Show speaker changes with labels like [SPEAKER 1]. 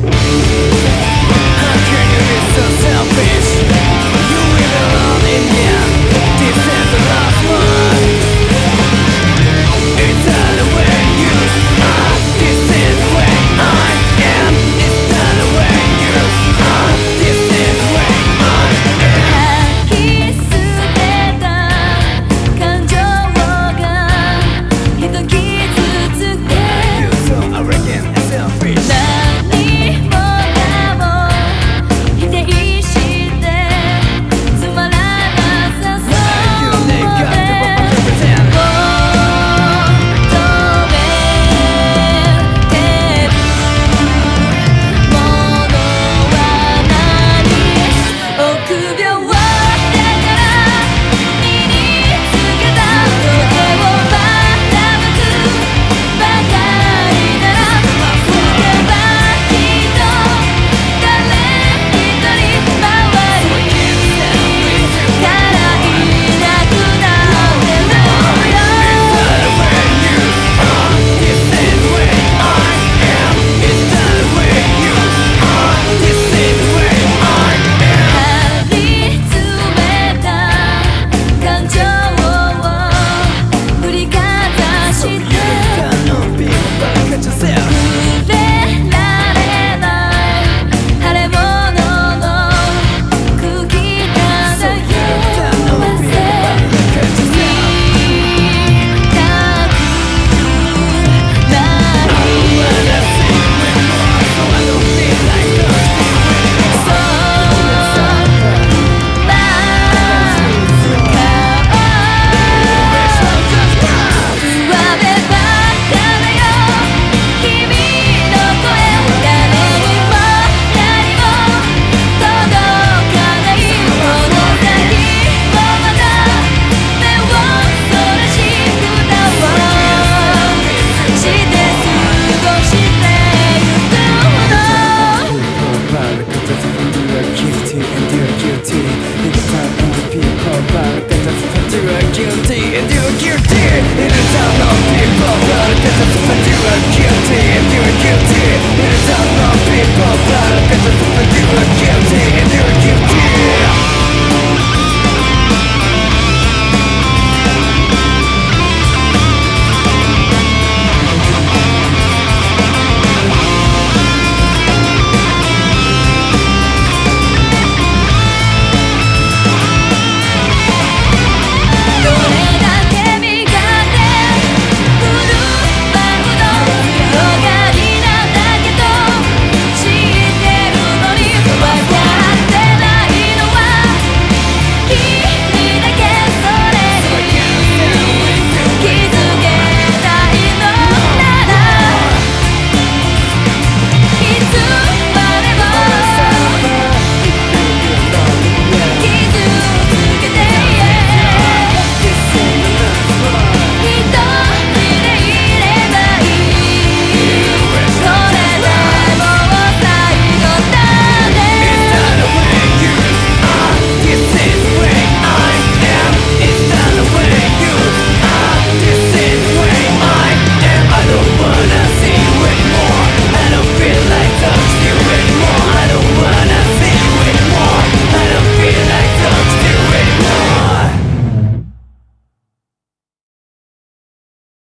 [SPEAKER 1] Música
[SPEAKER 2] myself
[SPEAKER 1] and do your thing.